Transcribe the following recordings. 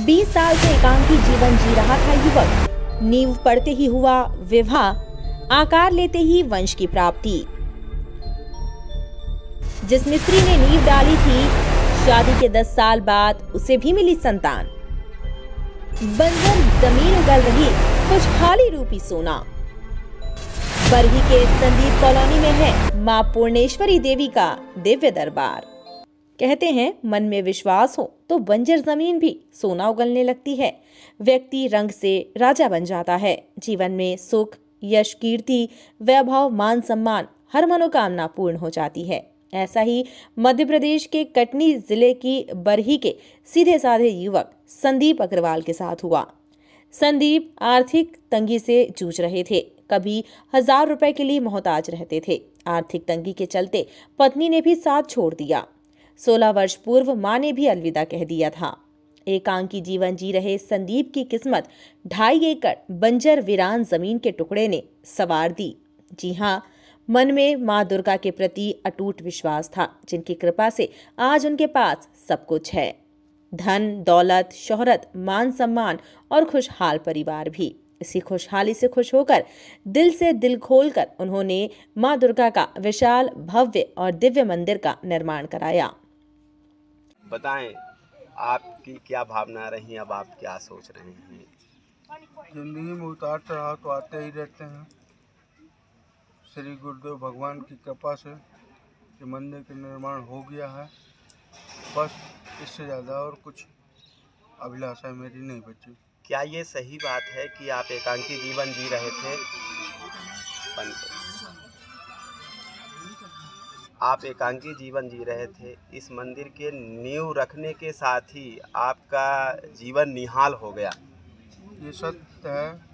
20 साल से एकांकी जीवन जी रहा था युवक। नींव पड़ते ही हुआ विवाह, आकार लेते ही वंश की प्राप्ति। जिस मिस्त्री ने नींव डाली थी, शादी के 10 साल बाद उसे भी मिली संतान। बंजर ज़मीन उगल रही कुछ खुशहाली रूपी सोना। बरही के संदीप कॉलोनी में है माँ पूर्णेश्वरी देवी का दिव्य दरबार। कहते हैं, मन में विश्वास हो तो बंजर ज़मीन भी सोना उगलने लगती है। व्यक्ति रंग से राजा बन जाता है। जीवन में सुख, यश, कीर्ति, वैभव, मान सम्मान, हर मनोकामना पूर्ण हो जाती है। ऐसा ही मध्य प्रदेश के कटनी ज़िले की बरही के सीधे साधे युवक संदीप अग्रवाल के साथ हुआ। संदीप आर्थिक तंगी से जूझ रहे थे। कभी हज़ार रुपए के लिए मोहताज रहते थे। आर्थिक तंगी के चलते पत्नी ने भी साथ छोड़ दिया। सोलह वर्ष पूर्व माँ ने भी अलविदा कह दिया था। एकांकी जीवन जी रहे संदीप की किस्मत ढाई एकड़ बंजर वीरान ज़मीन के टुकड़े ने सवार दी। जी हाँ मन में माँ दुर्गा के प्रति अटूट विश्वास था, जिनकी कृपा से आज उनके पास सब कुछ है। धन, दौलत, शोहरत, मान सम्मान और खुशहाल परिवार भी। इसी खुशहाली से खुश होकर, दिल से दिल खोलकर उन्होंने माँ दुर्गा का विशाल, भव्य और दिव्य मंदिर का निर्माण कराया। बताएँ आपकी क्या भावना रही अब आप क्या सोच रहे हैं? ज़िंदगी में उतार चढ़ाव तो आते ही रहते हैं। श्री गुरुदेव भगवान की कृपा से ये मंदिर का निर्माण हो गया है। बस इससे ज़्यादा और कुछ अभिलाषा मेरी नहीं बची। क्या ये सही बात है कि आप एकांकी जीवन जी रहे थे? बंद। आप एकांकी जीवन जी रहे थे। इस मंदिर के नींव रखने के साथ ही आपका जीवन निहाल हो गया। ये सत्य है।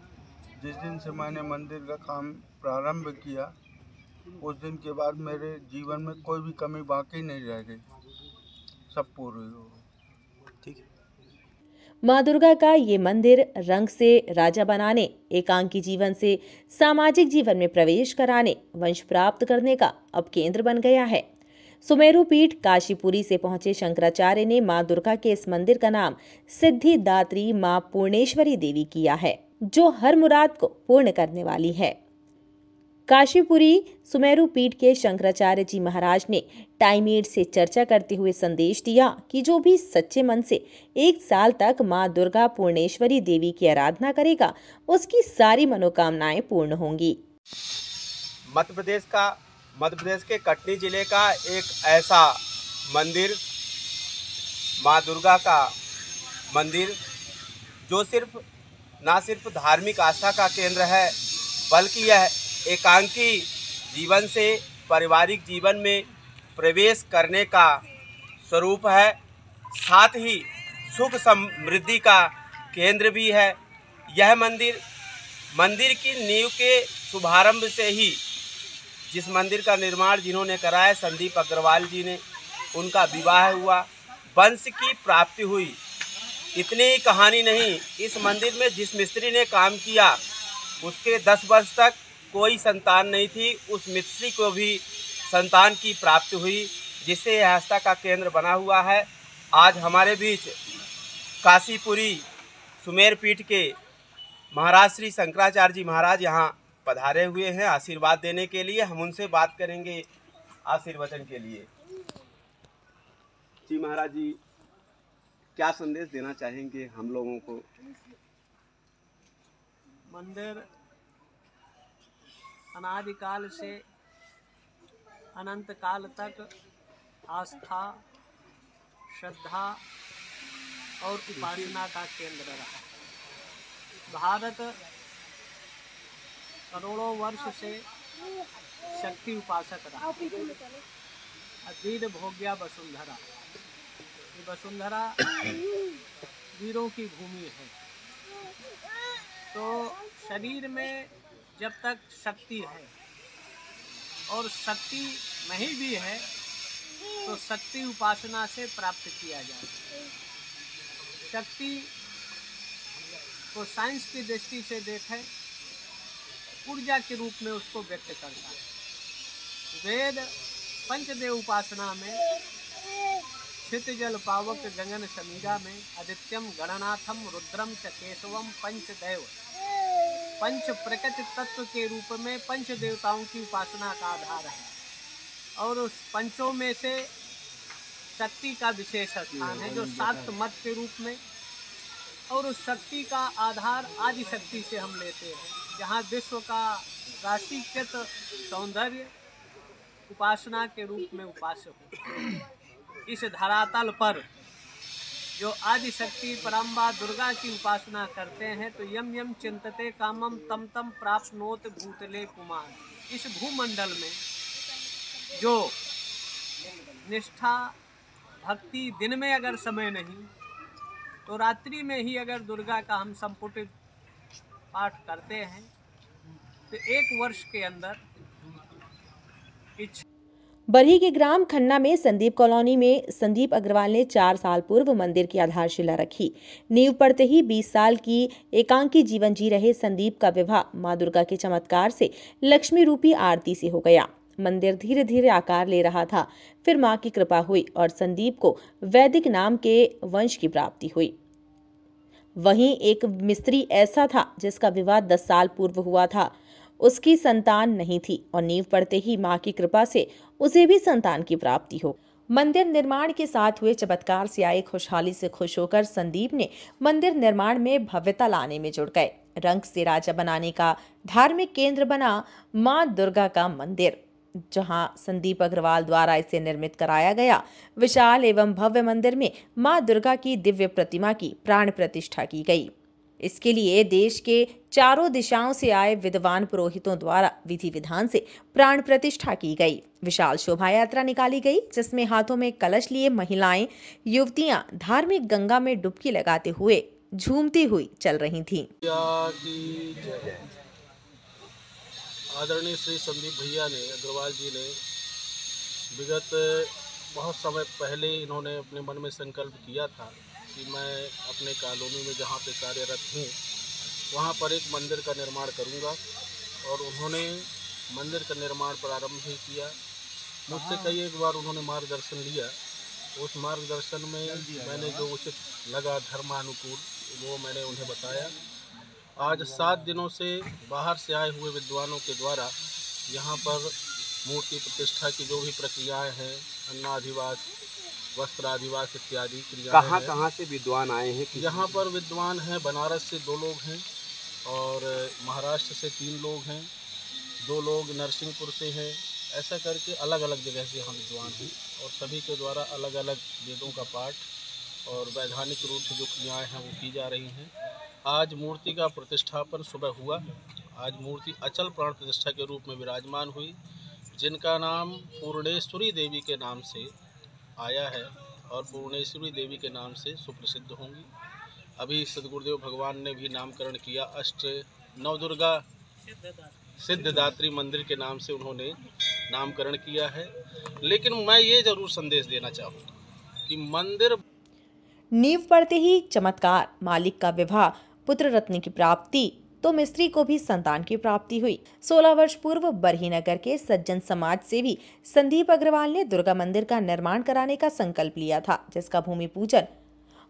जिस दिन से मैंने मंदिर का काम प्रारंभ किया, उस दिन के बाद मेरे जीवन में कोई भी कमी बाकी नहीं रह गई। सब पूरी हो माँ दुर्गा का ये मंदिर रंग से राजा बनाने, एकांकी जीवन से सामाजिक जीवन में प्रवेश कराने, वंश प्राप्त करने का अब केंद्र बन गया है। सुमेरु पीठ काशीपुरी से पहुँचे शंकराचार्य ने माँ दुर्गा के इस मंदिर का नाम सिद्धिदात्री माँ पूर्णेश्वरी देवी किया है, जो हर मुराद को पूर्ण करने वाली है। काशीपुरी सुमेरु पीठ के शंकराचार्य जी महाराज ने टाइम एड से चर्चा करते हुए संदेश दिया कि जो भी सच्चे मन से एक साल तक माँ दुर्गा पूर्णेश्वरी देवी की आराधना करेगा, उसकी सारी मनोकामनाएँ पूर्ण होंगी। मध्य प्रदेश का मध्य प्रदेश के कटनी ज़िले का एक ऐसा मंदिर, माँ दुर्गा का मंदिर, जो सिर्फ़ ना सिर्फ़ धार्मिक आस्था का केंद्र है, बल्कि यह एकांकी जीवन से पारिवारिक जीवन में प्रवेश करने का स्वरूप है। साथ ही सुख समृद्धि का केंद्र भी है। यह मंदिर मंदिर की नींव के शुभारंभ से ही जिस मंदिर का निर्माण जिन्होंने कराया संदीप अग्रवाल जी ने, उनका विवाह हुआ। वंश की प्राप्ति हुई। इतनी ही कहानी नहीं, इस मंदिर में जिस मिस्त्री ने काम किया, उसके दस वर्ष तक कोई संतान नहीं थी। उस मिस्त्री को भी संतान की प्राप्ति हुई जिससे यह आस्था का केंद्र बना हुआ है। आज हमारे बीच काशीपुरी सुमेर पीठ के महाराज श्री शंकराचार्य जी महाराज यहाँ पधारे हुए हैं। आशीर्वाद देने के लिए हम उनसे बात करेंगे आशीर्वचन के लिए। जी महाराज जी, क्या संदेश देना चाहेंगे हम लोगों को? मंदिर अनादिकाल से अनंत काल तक आस्था, श्रद्धा और उपासना का केंद्र रहा। भारत करोड़ों वर्ष से शक्ति उपासक रहा। अधीर भोग्या वसुंधरा। ये वसुंधरा वीरों की भूमि है। तो शरीर में जब तक शक्ति है। और शक्ति नहीं भी है तो शक्ति उपासना से प्राप्त किया जाए शक्ति को साइंस की दृष्टि से देखें, ऊर्जा के रूप में उसको व्यक्त करता है। वेद पंचदेव उपासना में क्षितिजल पावक गगन समीरा में आदित्यम गणनाथम रुद्रम च केशवम पंचदैव। पंच प्रकृति तत्व के रूप में पंच देवताओं की उपासना का आधार है। और उस पंचों में से शक्ति का विशेष स्थान है, जो सात मत के रूप में। और उस शक्ति का आधार आदि शक्ति से हम लेते हैं, जहाँ विश्व का राशिकृत सौंदर्य उपासना के रूप में उपास्य हो। इस धरातल पर जो आदिशक्ति, परम्बा, दुर्गा की उपासना करते हैं तो यम यम चिंतते कामम तम तम प्राप्त नोत भूतले कुमार। इस भूमंडल में जो निष्ठा, भक्ति दिन में अगर समय नहीं तो रात्रि में ही अगर दुर्गा का हम संपुटित पाठ करते हैं तो एक वर्ष के अंदर इच्छा बरही के ग्राम खन्ना में संदीप कॉलोनी में संदीप अग्रवाल ने चार साल पूर्व मंदिर की आधारशिला रखी। नींव पड़ते ही 20 साल की एकांकी जीवन जी रहे संदीप का विवाह माँ दुर्गा के चमत्कार से लक्ष्मी रूपी आरती से हो गया। मंदिर धीरे धीरे आकार ले रहा था, फिर माँ की कृपा हुई और संदीप को वैदिक नाम के वंश की प्राप्ति हुई। वहीं एक मिस्त्री ऐसा था जिसका विवाह दस साल पूर्व हुआ था। उसकी संतान नहीं थी और नींव पड़ते ही माँ की कृपा से उसे भी संतान की प्राप्ति हो। मंदिर निर्माण के साथ हुए चमत्कार से आए खुशहाली से खुश होकर संदीप ने मंदिर निर्माण में भव्यता लाने में जुड़ गए। रंग से राजा बनाने का धार्मिक केंद्र बना माँ दुर्गा का मंदिर, जहाँ संदीप अग्रवाल द्वारा इसे निर्मित कराया गया। विशाल एवं भव्य मंदिर में माँ दुर्गा की दिव्य प्रतिमा की प्राण प्रतिष्ठा की गई। इसके लिए देश के चारों दिशाओं से आए विद्वान पुरोहितों द्वारा विधि विधान से प्राण प्रतिष्ठा की गई विशाल शोभा यात्रा निकाली गई, जिसमें हाथों में कलश लिए महिलाएँ युवतियाँ धार्मिक गंगा में डुबकी लगाते हुए झूमती हुई चल रही थीं। आदरणीय श्री संदीप भैया ने, अग्रवाल जी ने विगत बहुत समय पहले इन्होंने अपने मन में संकल्प किया था कि मैं अपने कॉलोनी में जहाँ पे कार्यरत हूँ वहाँ पर एक मंदिर का निर्माण करूँगा। और उन्होंने मंदिर का निर्माण प्रारंभ भी किया। मुझसे कई एक बार उन्होंने मार्गदर्शन लिया। उस मार्गदर्शन में मैंने जो उचित लगा धर्मानुकूल वो मैंने उन्हें बताया। आज सात दिनों से बाहर से आए हुए विद्वानों के द्वारा यहाँ पर मूर्ति प्रतिष्ठा की जो भी प्रक्रियाएँ हैं अन्नाधिवास वस्त्राधिवास इत्यादि क्रियाएँ कहाँ कहाँ से विद्वान आए हैं यहाँ पर विद्वान हैं बनारस से दो लोग हैं और महाराष्ट्र से तीन लोग हैं। दो लोग नरसिंहपुर से हैं। ऐसा करके अलग अलग जगह से यहाँ विद्वान हैं और सभी के द्वारा अलग अलग वेदों का पाठ और वैधानिक रूप से जो क्रियाएँ हैं वो की जा रही हैं। आज मूर्ति का प्रतिष्ठापन सुबह हुआ। आज मूर्ति अचल प्राण प्रतिष्ठा के रूप में विराजमान हुई जिनका नाम पूर्णेश्वरी देवी के नाम से आया है और पूर्णेश्वरी देवी के नाम से सुप्रसिद्ध होंगी। अभी सदगुरुदेव भगवान ने भी नामकरण किया अष्ट नवदुर्गा सिद्धदात्री मंदिर के नाम से उन्होंने नामकरण किया है। लेकिन मैं ये ज़रूर संदेश देना चाहूँगा कि मंदिर नींव पड़ते ही चमत्कार, मालिक का विवाह, पुत्र रत्न की प्राप्ति तो मिस्त्री को भी संतान की प्राप्ति हुई। 16 वर्ष पूर्व बरही नगर के सज्जन समाज से भी संदीप अग्रवाल ने दुर्गा मंदिर का निर्माण कराने का संकल्प लिया था, जिसका भूमि पूजन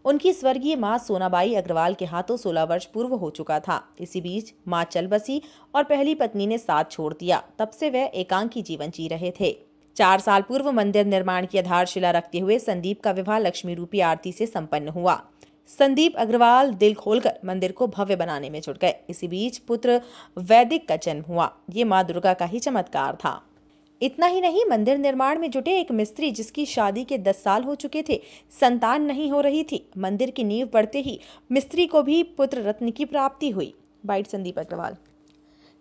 उनकी स्वर्गीय माँ सोनाबाई अग्रवाल के हाथों 16 वर्ष पूर्व हो चुका था। इसी बीच माँ चल बसी और पहली पत्नी ने साथ छोड़ दिया, तब से वह एकांकी जीवन जी रहे थे। चार साल पूर्व मंदिर निर्माण की आधारशिला रखते हुए संदीप का विवाह लक्ष्मी रूपी आरती से संपन्न हुआ। संदीप अग्रवाल दिल खोलकर मंदिर को भव्य बनाने में जुट गए। इसी बीच पुत्र वैदिक का जन्म हुआ। ये माँ दुर्गा का ही चमत्कार था। इतना ही नहीं, मंदिर निर्माण में जुटे एक मिस्त्री जिसकी शादी के दस साल हो चुके थे, संतान नहीं हो रही थी। मंदिर की नींव पड़ते ही मिस्त्री को भी पुत्र रत्न की प्राप्ति हुई। बाइट संदीप अग्रवाल।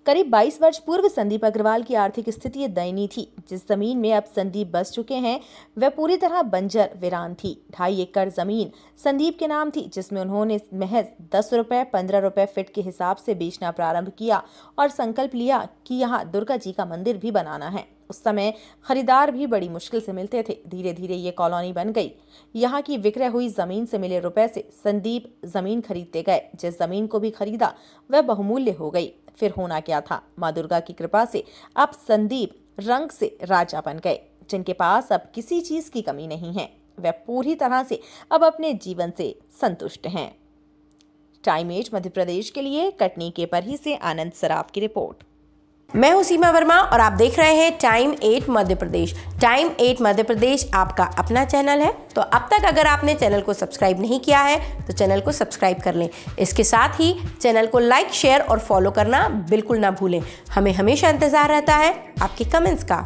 करीब 22 वर्ष पूर्व संदीप अग्रवाल की आर्थिक स्थिति दयनीय थी। जिस ज़मीन में अब संदीप बस चुके हैं, वह पूरी तरह बंजर, वीरान थी। ढाई एकड़ ज़मीन संदीप के नाम थी, जिसमें उन्होंने महज दस रुपए, पंद्रह रुपए फिट के हिसाब से बेचना प्रारंभ किया और संकल्प लिया कि यहाँ दुर्गा जी का मंदिर भी बनाना है। उस समय खरीदार भी बड़ी मुश्किल से मिलते थे। धीरे धीरे ये कॉलोनी बन गई। यहाँ की विक्रय हुई ज़मीन से मिले रुपए से संदीप ज़मीन खरीदते गए। जिस ज़मीन को भी खरीदा, वह बहुमूल्य हो गई। फिर होना क्या था? माँ दुर्गा की कृपा से अब संदीप रंग से राजा बन गए। जिनके पास अब किसी चीज़ की कमी नहीं है। वह पूरी तरह से अब अपने जीवन से संतुष्ट हैं। टाइम एज मध्य प्रदेश के लिए कटनी के परही से आनंद सराफ की रिपोर्ट। मैं हूँ सीमा वर्मा और आप देख रहे हैं time at Madhya Pradesh. Time at Madhya Pradesh आपका अपना चैनल है। तो अब तक अगर आपने चैनल को सब्सक्राइब नहीं किया है तो चैनल को सब्सक्राइब कर लें। इसके साथ ही चैनल को लाइक शेयर और फॉलो करना बिल्कुल ना भूलें। हमें हमेशा इंतज़ार रहता है आपके कमेंट्स का।